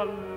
Hallelujah.